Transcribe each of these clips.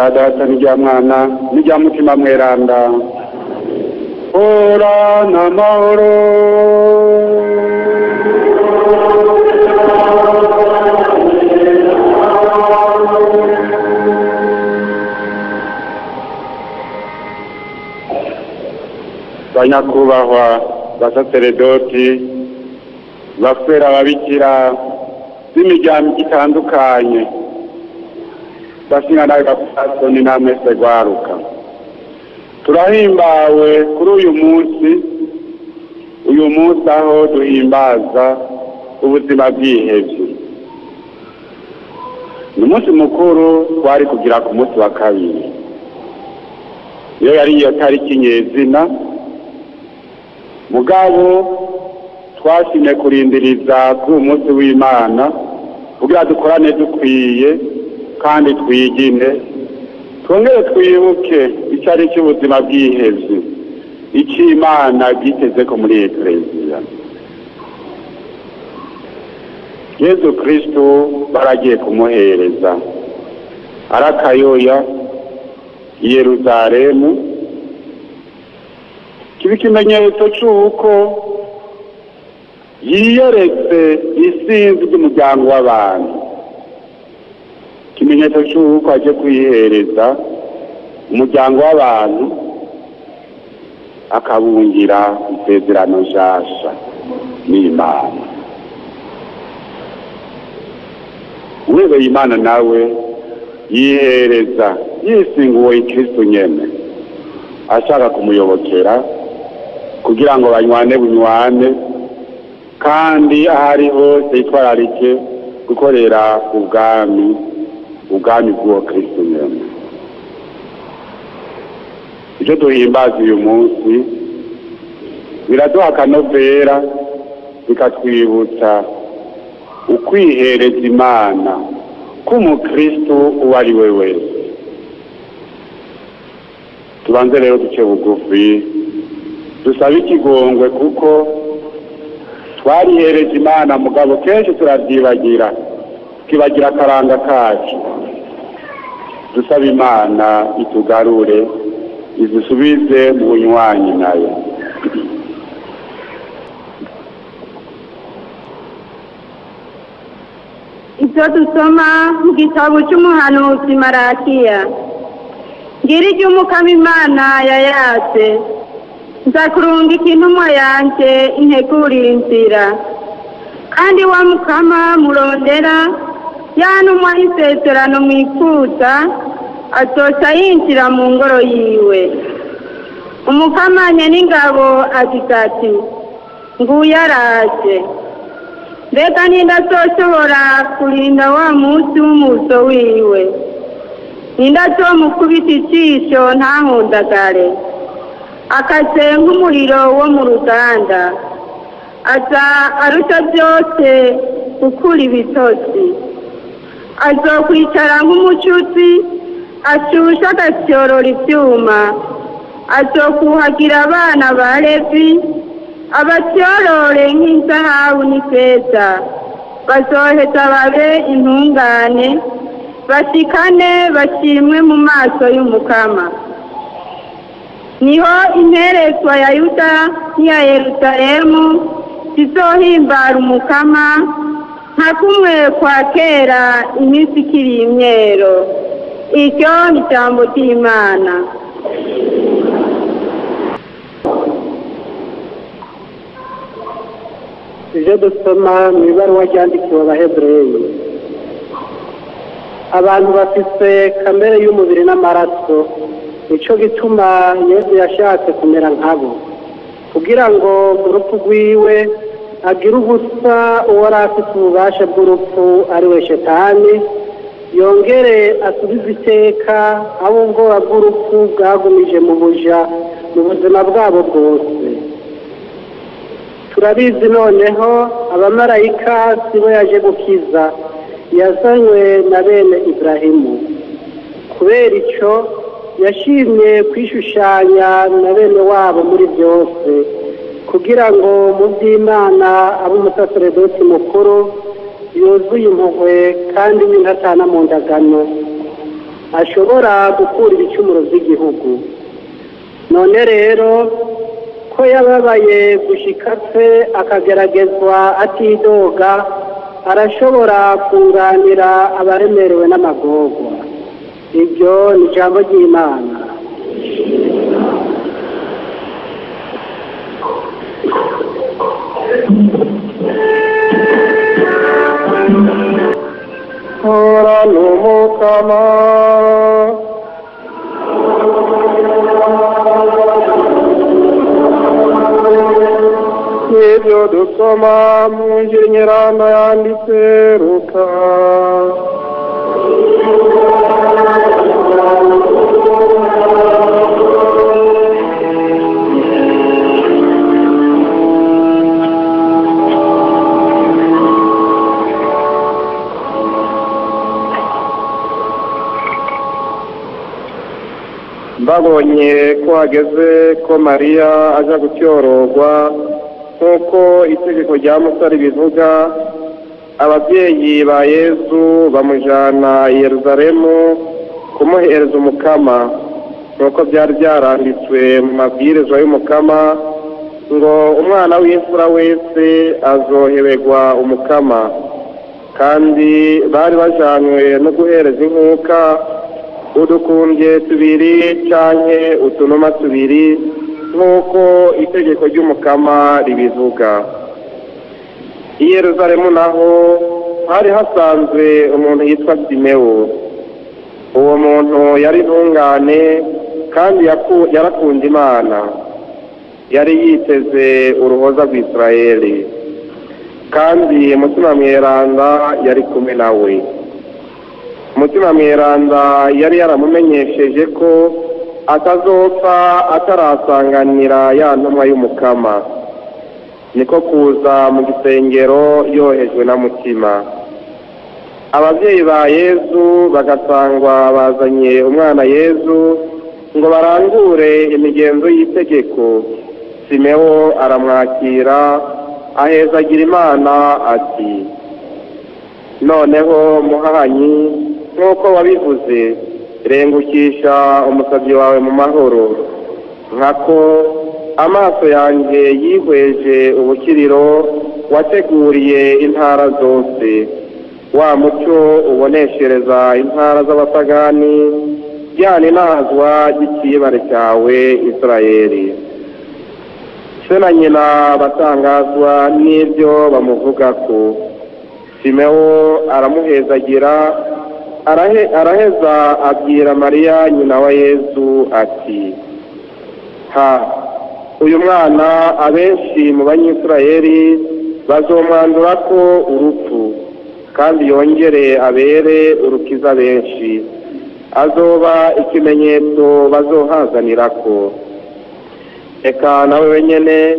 rya data n'irya mwana n'irya mutima mweranda. Hora n'amahoro banyakubahwa basaseredoti bafera ababikira b'imiryango itandukanye. Bashinga nawe bapfasoni namwe se rwaruka turahimbawe kuri uyu munsi. Uyu munsi aho duhimbaza ubuzima bwihebye. Ni umunsi mukuru twari kugira ku munsi wa kabiri. Iyo yari iyo tariki nyezina mugabo twashimye kurindiriza kuri uyu munsi w'imana kugira dukorane dukwiye kandi twigine twongere twibuke icyo ari cy'ubuzima bwihebye icyo imana bwiteze ko muri ekereziya yezu kirisitu baragiye kumuhereza arakayoya i yeruzalemu. Kiba ikimenyetso cy'uko yiyeretse isinzi ry'umuryango w'abantu. Ikimenyetso cy'uko aje kwihereza umuryango w'abantu akabungira isezerano nshasha n'imana. Urebeye imana nawe yihereza yisinguwe ikristo nyene. Ashaka kumuyobokera kugira ngo banywane bunywane kandi aho ari hose yitwararike gukorera ubwami ubwami bw'uwo kristo nyene icyo duhimbaza uyu munsi biraduha akanovera bikatwibutsa ukwihereza imana k'umukristo uwo ari we wese. Tubanze rero duce bugufi dusabe ikigongwe kuko twarihereje imana mugabo kenshi turabyibagira. Tukibagira akaranga kacu. Dusaba imana itugarure idusubize mu bunywanyi na yo. Ibyo dusoma mu gitabo cy'umuhanuzi marakiya ngira iry'umukama imana yayatse. Nza kurungika intumwa yanjye integurira inzira. Kandi wa mukama murondera ya ntumwa y'isezerano mwifuza azoca yinjira mu ngoro yiwe. Umukamanye n'ingabo agize ati nguyu araje mbega ninde azoshobora kurinda wa munsi w'umuzo wiwe. Ninde azomukubita ijisho ntahundagare. Akaze nk'umuriro wo mu ruganda. Aza arusha byose gukura ibitotsi azokwicara nk'umucuzi ashusha agasyorora ibyuma. Azokuhagira abana ba levi abasyorore nk'izahabu n'ifeza. Bazoheza babe intungane bashikane bashimwe mu maso y'umukama. Niho interezwa ya yuda n'iya yerusalemu zizohimbara umukama nka kumwe kwa kera iminsi ikiri imyero. Iryo ni ijambo ry'imana. Ibyo dusoma mu ibaruwa ryandikiwe abahebureyi abantu bafite kamere y'umubiri n'amaraso. Nicyo gituma yesu yashatse kumera nkabo. Kugira ngo mu rwiwe agire ubusa uwo yari afite ububasha bw'urupfu ari we shetani. Yongere asubize iteka abo ubwoba bw'urupfu bwagumije mu buja mu buzima bwabo bwose. Turabizi noneho abamarayika si bo yaje gukiza yazanywe na bene iburahimu kubera icyo yashimye kwishushanya na bene wabo muri byose. Kugira ngo mu by'imana abe umusaseredoti mukuru yuzuye impuhwe kandi w'intatana mu ndagano ashobora gukura ibicumuro by'igihugu. None rero ko yababaye gushikatse akageragezwa atidoga arashobora kunganira abaremerewe n'amagorwa. Ibyo ni ijambo ry'imana. Hora n'umukama ibyo dusoma mu njinyirano yanditse ruka. Babonye ko hageze ko mariya aja gutyororwa nk'uko itegeko rya musari bivuga ababyeyi ba yezu bamujyana i yeruzalemu kumuhereza umukama. Nk'uko byari byaranditswe mu mabwirizwa y'umukama ngo umwana w'imfura wese azohererwa umukama. Kandi bari bajanywe no guhereza inkuka udukumbye tubiri canke utunuma tubiri nk'uko itegeko ry'umukama ribivuga. I yeruzalemu naho hari hasanzwe umuntu yitwa simewo. Uwo muntu yari ntungane kandi yarakunda imana. Yari yiteze uruhoza rw'isirayeli kandi umutima mweranda yari kumwe nawe. Umutima mweranda yari yaramumenyesheje ko atazopfa atarasanganira ya ntumwa y'umukama. Niko kuza mu gisengero yohejwe na mutima. Ababyeyi ba yezu bagasangwa bazanye umwana yezu ngo barangure imigenzo y'itegeko. Simewo aramwakira ahezagira imana ati noneho muhahanyi nk'uko wabivuze rengukisha umusabyi wawe mu mahoro. Nkako amaso yanjye yihweje ubukiriro wateguriye intara zose. Wa mucyo uboneshereza intara z'abapagani ryana inazwa ry'ikibare cyawe isirayeli se na nyina batangazwa n'ibyo bamuvuga ko simewo aramuhezagira araheza abwira mariya nyina wa yezu ati ha uyu mwana abenshi mu banyisirayeli bazomwandura ko urupfu kandi yongere abere urukiza benshi. Azoba ikimenyetso bazohazanira ko. Reka nawe wenyine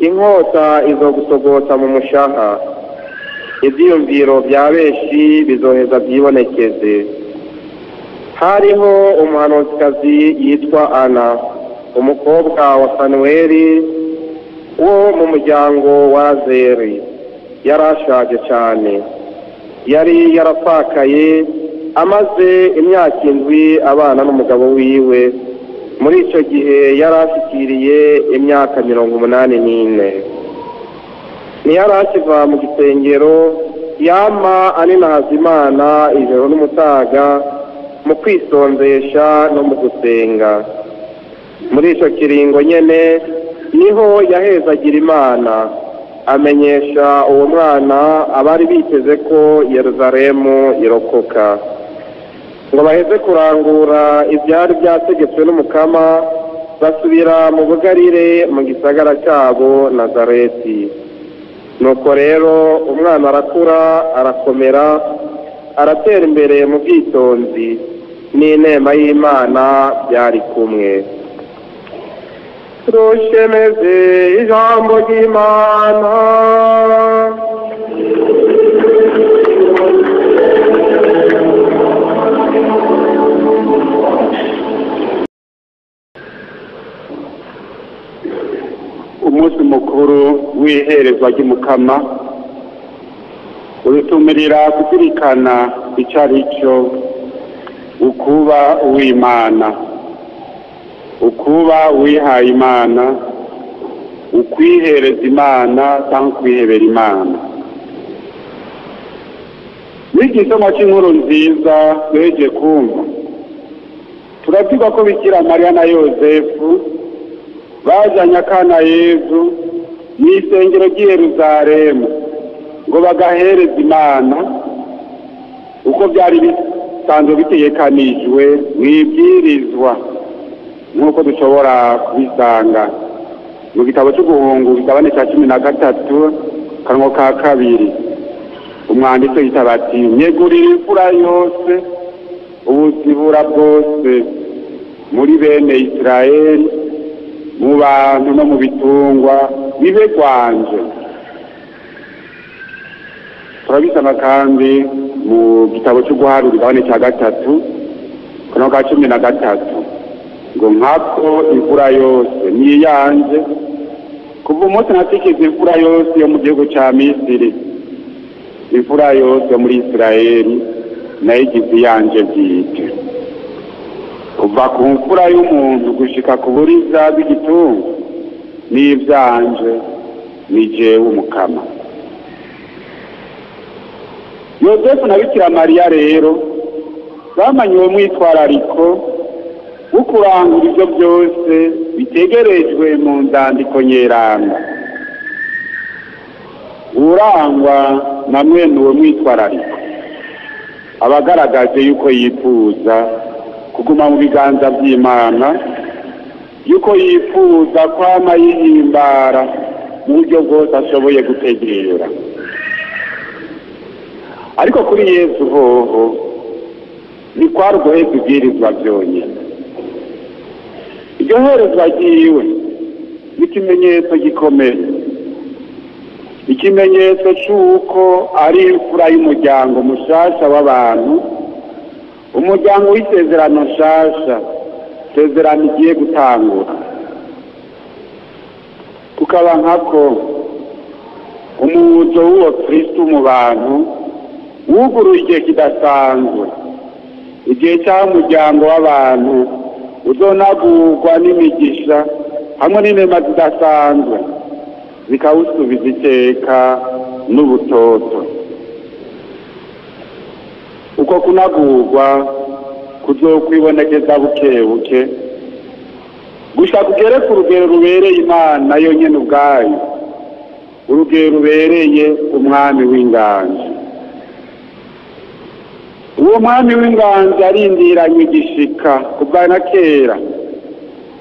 inkota izogusogota mu mushaha. Ibyiyumviro bya benshi bizoheza byibonekeze. Hariho umuhanuzikazi yitwa ana umukobwa wa fanuweli wo mu muryango wa zeri yari ashaje cyane. Yari yarapfakaye amaze imyaka indwi abana n'umugabo wiwe. Muri icyo gihe yari ashyikiriye imyaka mirongo umunani n'ine. Ntiyari akiva mu gisengero yama aninahaza imana ijoro n'umutaga mu kwisonzesha no mu gusenga. Muri icyo kiringo nyine ni ho yahezagira imana amenyesha uwo mwana abari biteze ko yeruzalemu irokoka. Ngo baheze kurangura ibyari byategetswe n'umukama basubira mu bugarire mu gisagara cyabo nazareti. Nuko rero umwana arakura arakomera aratera imbere mu bwitonzi n'inema y'imana byari kumwe. Turushemeze ijambo ry'imana. W'iherezwa ry'umukama urutumirira kuzirikana icyo ari cyo ukuba uw'imana ukuba uwihaye imana ukwihereza imana cyangwa kwihebera imana. N'igisoma cy'inkuru nziza tweje kumva turavuga ko bikira mariya na yosefu bajyanye akana yezu mu isengero ry'i Yeruzalemu ngo bagahereza imana uko byari bisanzwe bitegekanijwe mu ibwirizwa nk'uko dushobora kubisanga mu gitabo cyo guhunga igabane cya cumi na gatatu kanwa ka kabiri. Umwanditsi yitaba ati nyegurira imfura yose ubuzibura bwose muri bene isirayeli mu bantu no mu bitungwa bibe rwanje turabisanga kandi mu gitabo cyo guharura igabane cya gatatu kanwa ka cumi na gatatu. Ngo nkako imfura yose. Niyanje kuva umunsi natikiza imfura yose yo mu gihugu cya misiri imfura yose yo muri isirayeli nayigize iyanje bwite kuva ku mfura y'umuntu gushika ku buriza bw'igitungo n'ibyanje ni jewe umukama. Yosefu na bikira mariya rero bamanye uwo mwitwarariko wo kurangura ibyo byose bitegerejwe mu nzandiko nyeranga. Urangwa na mwene uwo mwitwarariko. Aba agaragaje yuko yifuza kuguma mu biganza by'imana yuko yifuza kwama yihimbara mu buryo bwose ashoboye gutegera ariko kuri yesu hoho ntikwari uguheza ibwirizwa byonyine iryo herezwa ryiwe ni ikimenyetso gikomeye. Ikimenyetso cy'uko ari imfura y'umuryango mushasha w'abantu umuryango w'isezerano nshasha. Isezerano igiye gutangura. Tukaba nkako umuzo w'uwo kristo mu bantu wuguruye igihe kidasanzwe. Igihe cy'aho umuryango w'abantu uzonagurwa n'imigisha hamwe n'inema zidasanzwe zikawusubiza iteka n'ubutoto. Uko kunagurwa kuzokwibonekeza buke buke. Gushaka kugere ku rugero rubereye imana yonyine ubwayo. Urugero rubereye umwami w'inganji. Uwo mwami w'inganji arindiranye igishika kuva na kera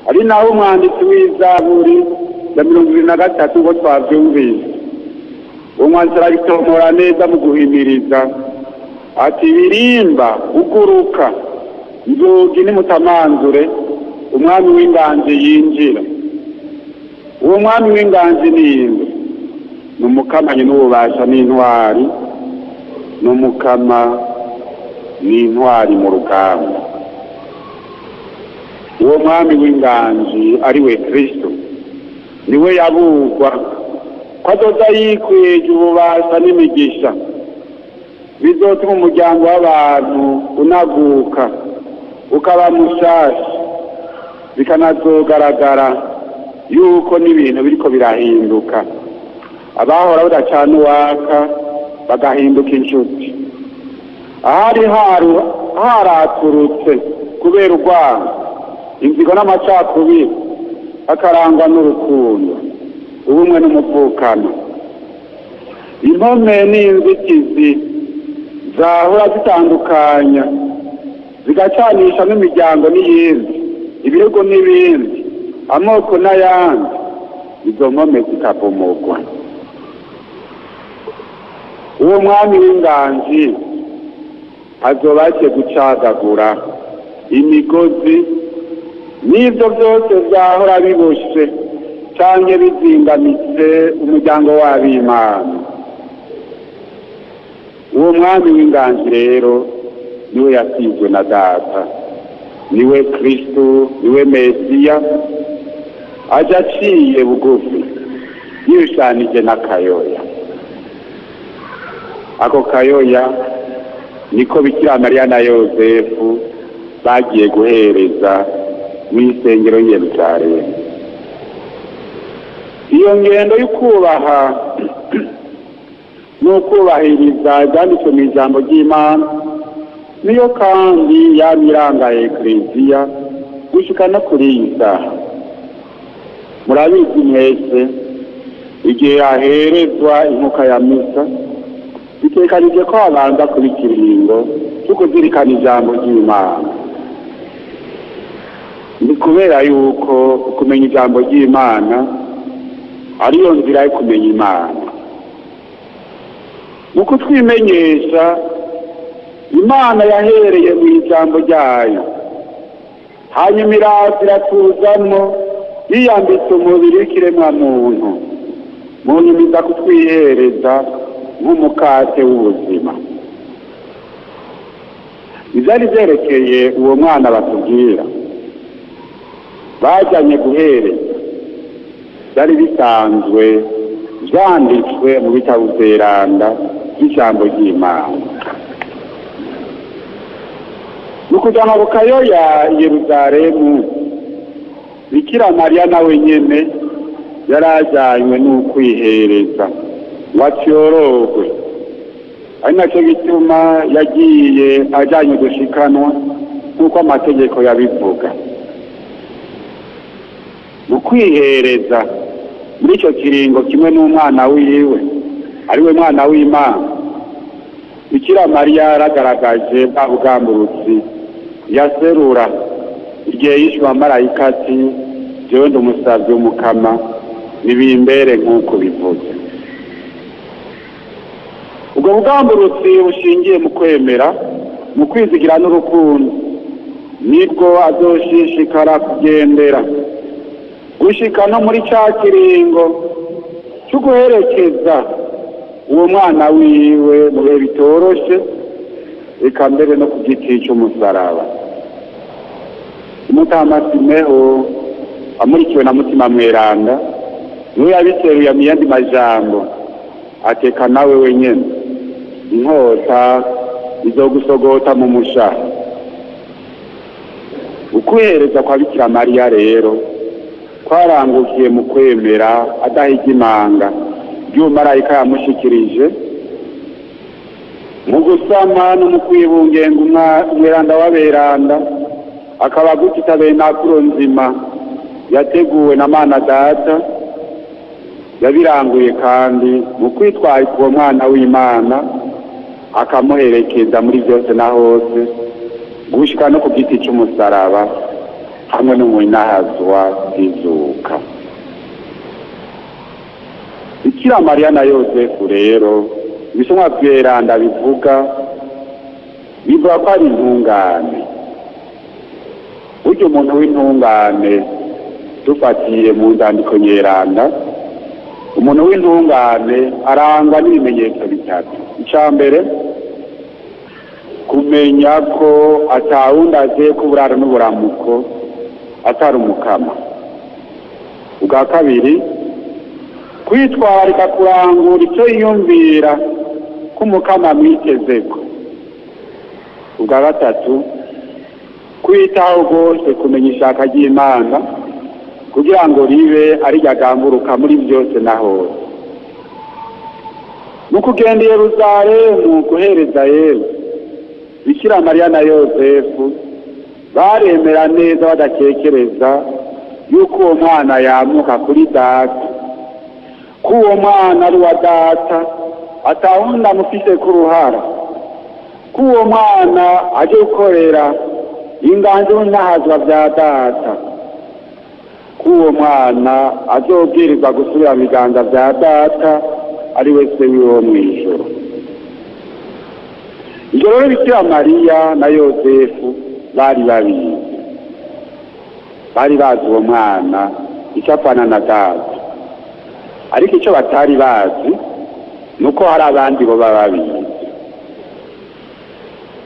ari naho umwanditsi w'izaburi ya mirongo ibiri na gatatu ngo twabyumvise uwo mwanditsi arabitomora neza mu guhimiriza. Ati birimba uguruka. Nzugi nimutamanzure umwami w'inganji yinjira. Uwo mwami w'inganji ni inde ni umukamanye n'ububasha n'intwari ni umukama n'intwari mu rugamba. Uwo mwami w'inganji ari we kirisito ni we yabugwa. Ko adoda yikweje ububasha n'imigisha. Bizotuma umuryango w'abantu unaguka. Ukaba mushasha bikanazogaragara yuko n'ibintu biriko birahinduka. Abahora badacana uwaka bagahinduka inshuti. Ahari haraturutse kubera urwango. Inzigo n'amacakubiri hakarangwa n'urukundo ubumwe n'umuvukano. Impome n'inzitizi zahora zitandukanya. Zigacanisha n'imiryango n'iyindi ibihugu n'ibindi amoko n'ayandi. Izo mpome zikabomogwa uwo mwami w'inganji azoba aje gucagagura imigozi n'ibyo byose byahora biboshe cyangwa bizingamitse umuryango w'abimana. Uwo mwami w'inganji rero ni we yasizwe na data ni we kristo ni we mesiya aje aciye bugufi yishushanyije n'akayoya ako kayoya niko bikira mariya na yosefu bagiye guhereza mu isengero y'i Yerusalemu. Iyo ngendo y'ukubaha ni ukubahiriza ibyanditswe mu ijambo ry'imana. Niyo kandi yaba irangaye ekereziya gushyika no kuri iyi saha. Murabizi mwese igihe haherezwa inkuka ya misa bitekanije ko habanza kuba ikiringo cyo kuzirikana ijambo ry'imana. Ni kubera yuko kumenya ijambo ry'imana ariyo nzira yo kumenya imana. Mu kutwimenyesha imana yahereye mu ijambo ryayo. Hanyuma iraza iratuzamo yiyambitse umubiri w'ikiremwamuntu mu nyuma kutwihereza nk'umukate w'ubuzima. Ibyari byerekeye uwo mwana batubwira. Bajyanye guhereza. Byari bisanzwe byanditswe mu bitabo byeranda by'ijambo ry'imana. Ukugira ngo bukayo ya yeruzalemu. Bikira mariya nawe nyine yari ajyanywe n'ukwihereza. Ngo atyorogwe ari na cyo gituma yagiye ajyanye gushikanwa nk'uko amategeko yabivuga. Mu kwihereza muri icyo kiringo kimwe n'umwana wiwe ari we mwana w'imana. Bikira mariya yaragaragaje bwa bugamburutsi yaserura igihe yishyuwe amarayika ati jyewe ndi umusazi w'umukama nibimbere nk'uko bivuze. Ubwo bugamburutsi bushingiye mu kwemera mu kwizigira n'urukundo. Nibwo azoshishikara kugendera. Gushika no muri cya kiringo cyo guherekeza uwo mwana wiwe mu bihe bitoroshe reka mbere no ku giti cy'umusaraba. Umutamasimeho amurikiwe na mutima mweranda ni we yabiteruye mu yandi majambo. Ateka nawe wenyine inkota izogusogota mu mushaha ukwihereza kwa bikira mariya rero twarangukiye mu kwemera adahiga imanga ry'umarayika yamushikirije mu gusama no mu kwibungenga umweranda w'aberanda akaba agutita benakuro nzima. Yateguwe na mana data yabiranguye kandi mu kwitwarika uwo mwana w'imana akamuherekeza muri byose na hose gushika no ku giti cy'umusaraba hamwe n'umunahazwa bw'izuka bikira mariya na yosefu rero ibisomwa byeranda bivuga bivuga ko ari intungane. Burya umuntu w'intungane dufatiye mu ndandiko nyeranda umuntu w'intungane arangwa n'ibimenyetso bitatu. Icya mbere kumenya ko atawundi agiye kuburara n'uburamuko atari umukama. Ubwa kabiri kwitwararika kurangura icyo yiyumvira. Ko umukama amwitezeko ubwa gatatu kwitaho rwose kumenya ishaka ry'imana kugira ngo ribe agamburuka muri byose na hose mu kugenda i yeruzalemu guhereza yesu bikira mariya na yosefu baremera neza badatekereza yuko uwo mwana yamuka kuri data. Ko uwo mwana ari uwa data atawundi amufise ku ruhara ko uwo mwana aje gukorera inganzo n'ahazwa bya data. Ko uwo mwana azobwirirwa gusubira mu biganza bya data ari we se wiwe mu ijoro. Ibyo rero bikira mariya na yosefu bari babizi. Bari bazi uwo mwana icyo apfana na data. Ariko icyo batari bazi ni uko hari abandi bo baba babizi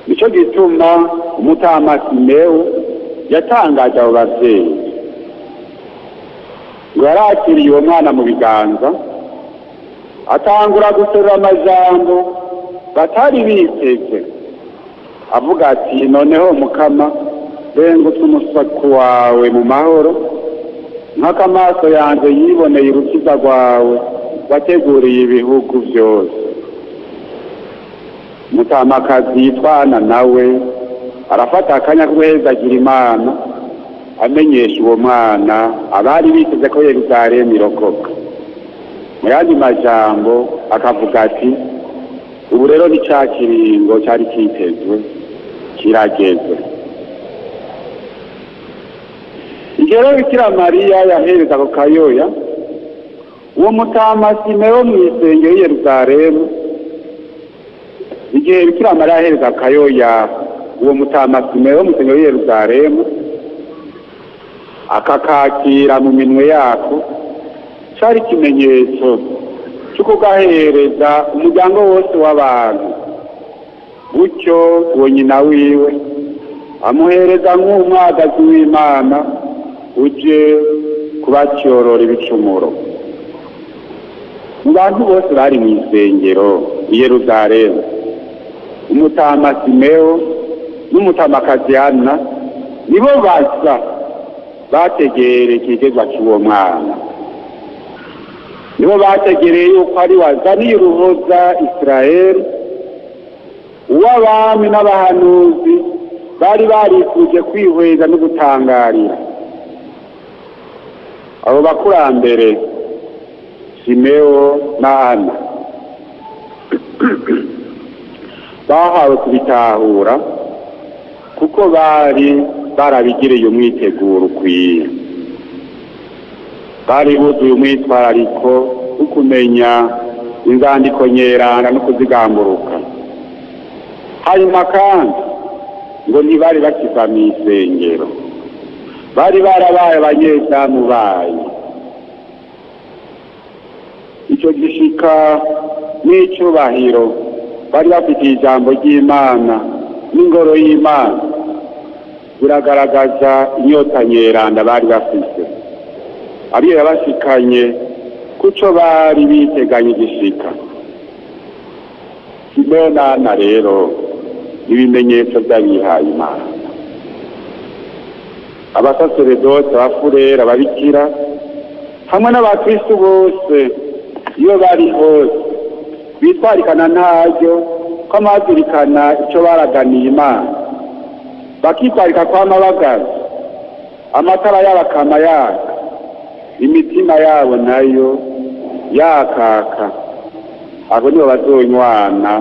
ni cyo gituma umutamasimewu yatangaje abo babyeyi. Ngo yarakiriye uwo mwana mu biganza atangura guterura amajambo batari biteze avuga ati noneho mukama rengutse umusaku wawe mu mahoro nk'ako amaso yanjye yiboneye urukiza rwawe. Wateguriye ibihugu byose. Mutamakazi yitwana nawe arafata akanya ko guhezagira imana amenyesha uwo mwana abari biteze ko yeruzalemu irokoka. Mu yandi majambo akavuga ati ubu rero ni cya kiringo cyari kitezwe kirageze. Rero bikira mariya yahereza ako kayoya uwo mutama simewo mu isengero y'i yeruzalemu igihe bikira mariya yahereza akayoya uwo mutama simewo mu isengero y'i yeruzalemu akakakira mu minwe yako. Cyari ikimenyetso cyo kugahereza umuryango wose w'abantu. Gutyo uwo nyina wiwe amuhereza nk'umwagazi w'imana uje kubacyorora ibicumuro. Mu bantu bose bari mu isengero i yeruzalemu umutama simeo n'umutamakazi hana nibo basa bategereye ikigezwa cy'uwo mwana. Nibo bategereye yuko ari wazaniye uruhoza isirayeli uw'abami n'abahanuzi bari barifuje kwihweza no gutangarira abo bakurambere simeo na ana. Bahawe kubitahura kuko bari barabigiriye umwiteguro ukwiye. Bari buzuye umwitwarariko wo kumenya inzandiko nyerana no kuzigamburuka. Hanyuma kandi ngo ntibari bakiva mu isengero. Bari barabaye abanyezamu icyo gishika n'icyubahiro bari bafitiye ijambo ry'imana n'ingoro y'imana. Biragaragaza inyota nyeranda bari bafite ariyo yabashikanye kuco bari biteganye igishika simonana rero ibimenyetso by'abihaye imana. Abasaseredoti abafurera ababikira hamwe n'abakristu bose iyo bari hose bitwarikana ntaryo ko amazirikana icyo baraganiye imana. Bakitwarika kw'amabagaza amatara y'abakama yaka imitima yabo na yo yakaka. Abo nibo bazonywana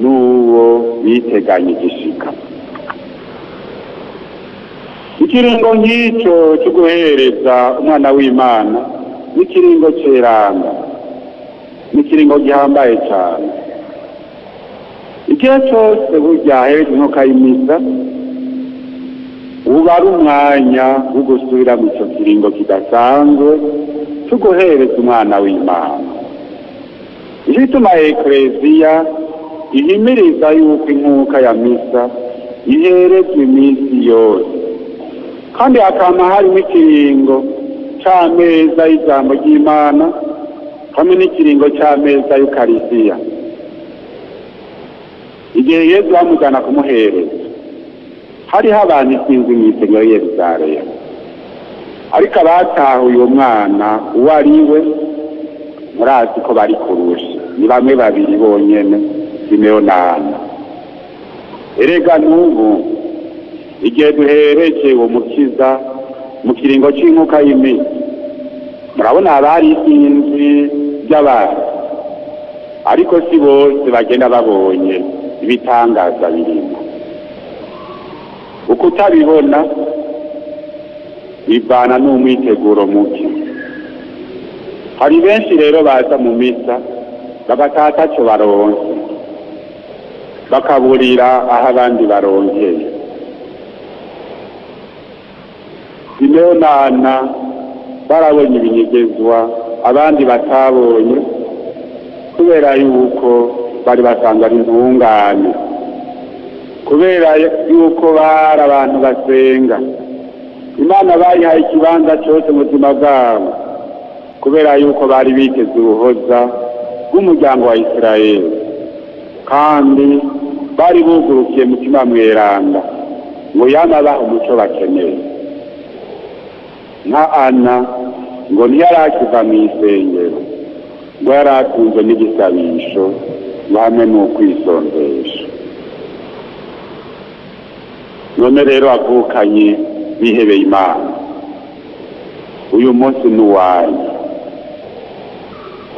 n'uwo biteganya igishika ikiringo nk'icyo cyo guhereza umwana w'imana n'ikiringo ceranga n'ikiringo gihambaye cyane. Igihe cyose burya hereje inkoka y'imisa uba ari umwanya wo gusubira mu icyo kiringo kidasanzwe cyo guhereza umwana w'imana. Icyo gituma ekereziya ihimiriza yuko inkuka ya misa iherezwa iminsi yose. Kandi hakaba harimo ikiringo cy'ameza y'ijambo ry'imana hamwe n'ikiringo cy'ameza y'ukarisiya igihe yezu bamujyana kumuhereza hariho abantu isinzi mu isengero y'Yerusalemu ariko abatahuye uwo mwana uwo ari we murazi ko bari kurusha. Ni bamwe babiri bonyene simeo na ana erega n'ubu igihe duhereje uwo mukiza mu kiringo c'inkuka y'iminsi murabona abari isinzi by'abantu ariko si bose bagenda babonye ibitangaza birimo. Uko utabibona bivana n'umwiteguro muke. Hari benshi rero baza mu misa bagataha ataco baronse bakaburira aho abandi baronkeye simeyo nana barabonye ibinyegezwa abandi batabonye kubera yuko bari basanzwe ari intungane kubera yuko bari abantu basenga. Imana bayihaye ikibanza cyose mu buzima bwabo kubera yuko bari biteze uruhoza rw'umuryango wa isirayeli kandi bari bugurukiye mutima mweranda ngo yama abaha umuco bakeneye. Nka ana ngo ntiyarakiva mu isengero. Ngo yari atunzwe n'igisabisho ngo hamwe n'ukwisonzesha none rero avukanye bihebeye imana. Uyu munsi ni uwanjye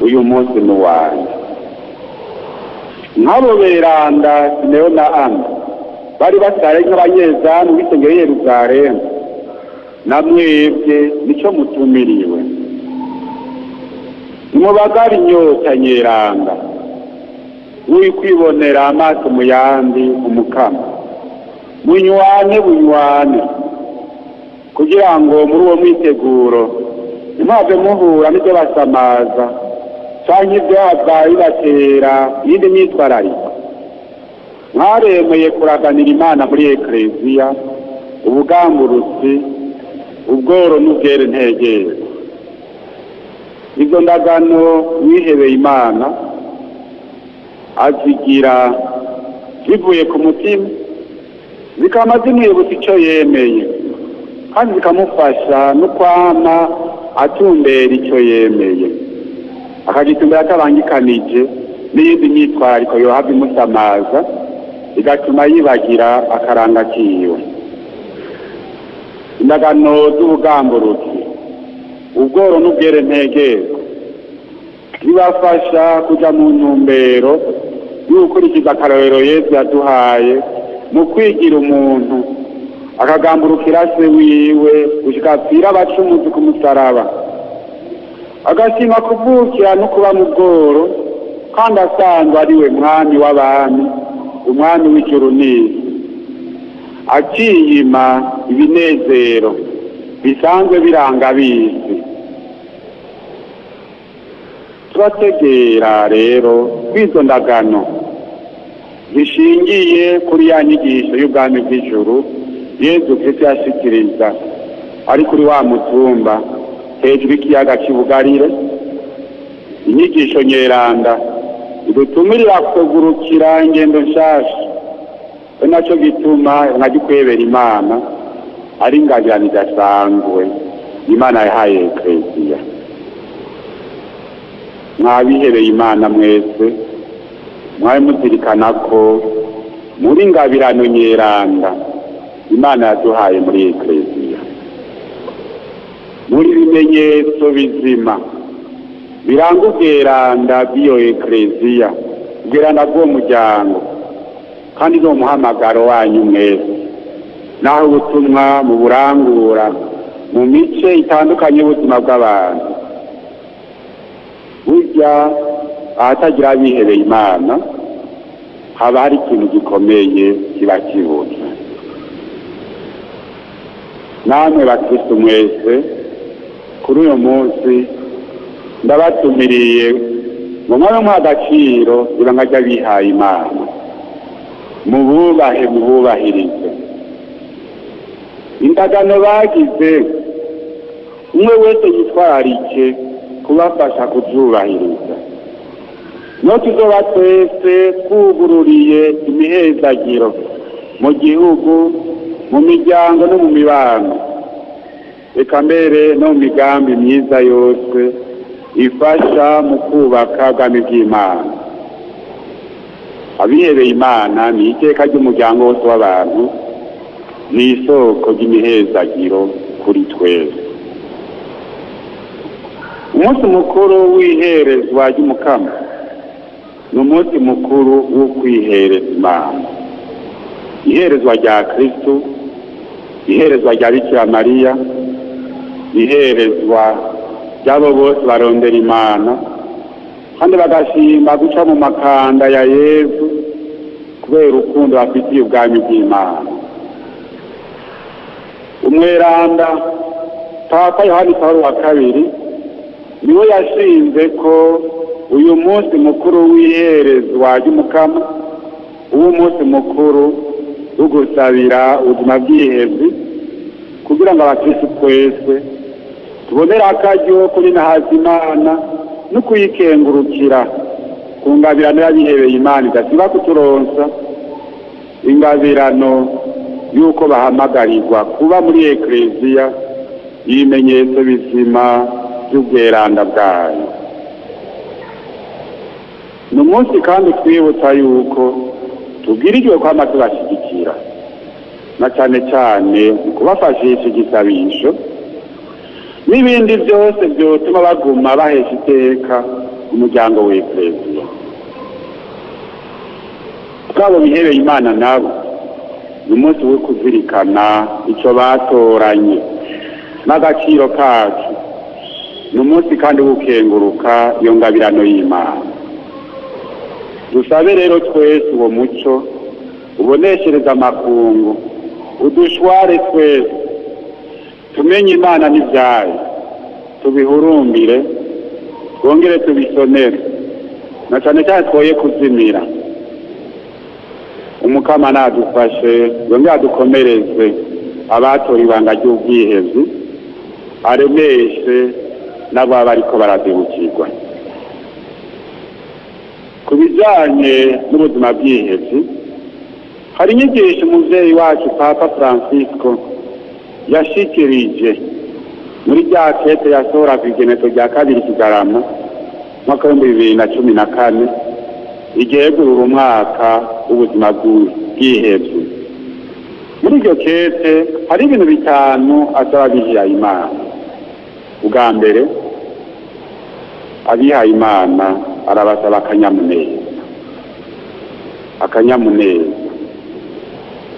uyu munsi ni uwanjye nk'abo beranda simeyo na ana bari basaye nk'abanyezamu b'isengero yeruzalemu na mwebwe ni cyo mutumiriwe. Nimubagara inyota nyeranga. Uri kwibonera amaso mu yandi umukama. Bunywane bunywane. Kugira ngo muri uwo mwiteguro ntimwave muhura n'ibyo basamaza. Cyangwa ibyo bibatera iyindi myitwarariko mwaremeye kuraganira imana muri ekereziya ubugamburutsi ubworo n'ubwere ntegere izo ndagano wihebeye imana azigira zivuye ku mutima zikaba zimwibutsa icyo yemeye kandi zikamufasha no kwama atumbera icyo yemeye. Akagitumbera atabangikanije n'iyindi myitwarariko yohabwa imusamaza bigatuma yibagira akaranga indagano z'ubugamburutsi ubworo n'ubwere ntegere bibafasha kujya mu ntumbero yo gukurikiza akarorero yesu yaduhaye mu kwigira umuntu. Akagamburukira se wiwe gushyika apfira abacumuzi ku musaraba. Agashima kuvukira no kuba mu bworo kandi asanzwe ari we mwami w'abami umwami w'ijuru n'isi akiyima ibinezero bisanzwe biranga bisi turategera rero kw'izo ndagano zishingiye kuri ya nyigisho y'ubwami bw'ijuru yezu kristo yashikiriza ari kuri wa mutumba hejuru y'ikiyaga cy'ubugarire inyigisho nyeranda idutumirira kugurukira ingendo nshasha. Ari na cyo gituma nkajya kwebera imana. Ari ingabirano idasanzwe imana yahaye ekereziya mwabihereye imana mwese mwabe muzirikana ko muri ngabirano nyeranda imana yaduhaye muri ekereziya muri bimenyetso bizima biranga ubweranda bw'iyo ekereziya ubweranda bw'uwo muryango kandi ni umuhamagaro wanyu mwese. Naho ubutumwa mu burangura mu mice itandukanye y'ubuzima bw'abantu. Burya ahatagira abihebeye imana haba hari ikintu gikomeye kiba kibuze namwe bakristo mwese kuri uyu munsi ndabatumiriye ngo mwabe agaciro ibanga ry'abihaye imana. Mububahe mububahirize indagano bagize. Umwe wese yitwararike kubafasha kuzubahiriza no tuzoba twese twugururiye imihezagiro mu gihugu mu miryango no mu mibano. Reka mbere no mu migambi myiza yose ifasha mu kubaka ubwami bw'imana. Abihebeye imana ni iteka ry'umuryango wose w'abantu. Ni isoko ry'imihezagiro kuri twese umunsi mukuru w'iherezwa ry'umukama ni umunsi mukuru wo kwihereza imana. Iherezwa rya kristu iherezwa rya bikira mariya iherezwa ry'abo bose barondera imana kandi bagashima guca mu makanda ya yezu kubera urukundo bafitiye ubwami bw'imana. Umweranda papa yohani pawulo wa kabiri ni we yashinze ko uyu munsi mukuru w'iherezwa ry'umukama uwo munsi mukuru wo gusabira ubuzima bw'ihezi kugira ngo abakirisi twese tubonere akaryo kuri nahaza imana no kuyikengurukira ku ngabirano y'abihebeye imana idasiba kuturonsa ingabirano yuko bahamagarirwa kuba muri ekleziya ibimenyetso bizima by'ubweranda bwayo. Ni umunsi kandi twibutsa yuko tubwirijwe kwama tubashyigikira na cyane cyane mu kubafashisha igisabisho n'ibindi byose byotuma baguma bahesha iteka umuryango w'ekleziya bwabo bihebeye imana nabo. Ni umunsi wo kuzirikana icyo batoranye n'agaciro kacu. Ni umunsi kandi wo gukenguruka iyo ngabirano y'imana. Dusabe rero twese uwo muco uboneshereza amakungu udushware twese tumenye imana n'ibyayo tubihurumbire twongere tubisonere na cyane cyane twoye kuzimira. Umukama nadufashe yongere adukomereze abatora ibanga ry'ubwihezi aremeshe n'ababa bariko barazibukirwa. Ku bijyanye n'ubuzima bw'ihezi hari inyigisho umubyeyi wacu papa francisco yashikirije muri rya kete yasohora ku igeneto rya kabiri kigarama mwaka w'ibihumbi bibiri na cumi na kane. Igihe gurura umwaka w'ubuzima bw'ihebye muri iryo kete hari ibintu bitanu asaba abihaye imana ubwa mbere abihaye imana arabasaba akanyamuneza. Akanyamuneza.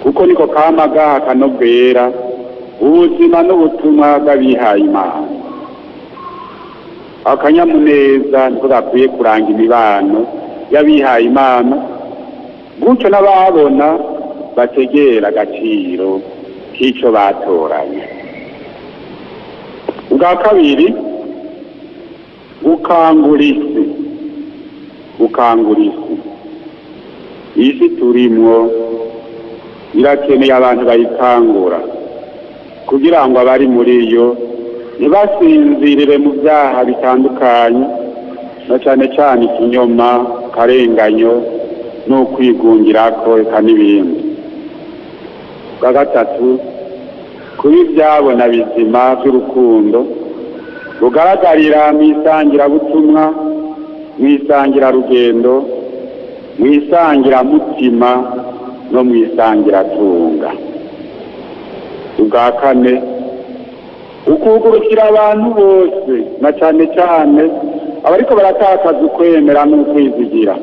Kuko niko kama gaha kanobwera ubuzima n'ubutumwa bw'abihaye imana akanyamuneza niko gakwiye kuranga imibano y'abihaye imana gutyo n'ababona bategera agaciro k'icyo batoranye. Ubwa kabiri gukangura isi gukangura isi iyi si turimwo irakeneye abantu bayikangura kugira ngo abari muri yo ntibasinzirire mu byaha bitandukanye na cyane cyane ikinyoma karenganyo n'ukwigungirako eka n'ibindi. Bwa gatatu kuba ibyabona bizima by'urukundo rugaragarira mu isangirabutumwa mu isangirarugendo mu isangiramutima no mu isangiratunga. Ubwa kane ukugurukira abantu bose na cyane cyane abariko baratakaza ukwemera n'ukwizigira.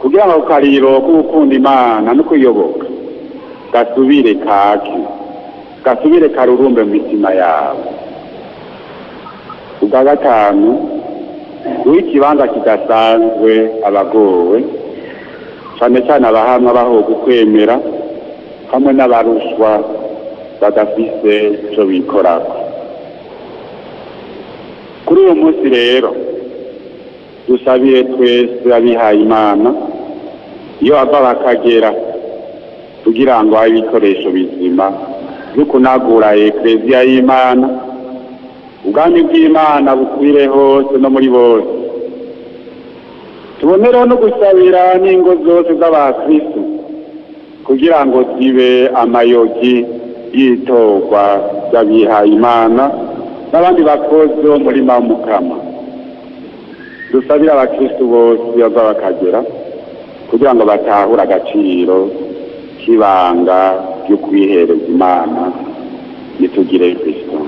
Kugira ngo kariro ko gukunda imana no kuyoboka gasubire kake gasubire karurumbe mu mitima yabo. Ubwa gatanu guha ikibanza kidasanzwe abagowe cyane cyane abahamwa bahoga ukwemera hamwe n'abarushwa badafise icyo bikorako. Kuri uyu munsi rero dusabire twese abihaye imana iyo bava bakagera kugira ngo habe ibikoresho bizima byo kunagura ekleziya y'imana ubwami bw'imana bukwire hose no muri bose. Tubonereho no gusabira n'ingo zose z'abakristu kugira ngo zibe amayogi y'itorwa ry'abihaye imana n'abandi bakozi bo muri mamukama dusabire abakristu bose bava bakagera kugira ngo batahure agaciro k'ibanga ryo kwihereza imana nitugire kristo.